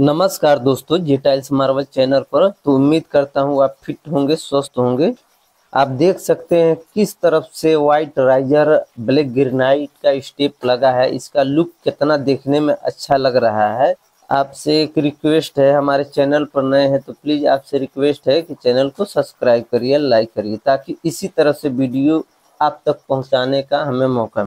नमस्कार दोस्तों जी tiles marble channel पर। तो उम्मीद करता हूँ आप फिट होंगे, स्वस्थ होंगे। आप देख सकते हैं किस तरफ़ से वाइट राइजर ब्लैक ग्रेनाइट का स्टेप लगा है। इसका लुक कितना देखने में अच्छा लग रहा है। आपसे एक रिक्वेस्ट है, हमारे चैनल पर नए हैं तो प्लीज़ आपसे रिक्वेस्ट है कि चैनल को सब्सक्राइब करिए लाइक करिए, ताकि इसी तरह से वीडियो आप तक पहुँचाने का हमें मौका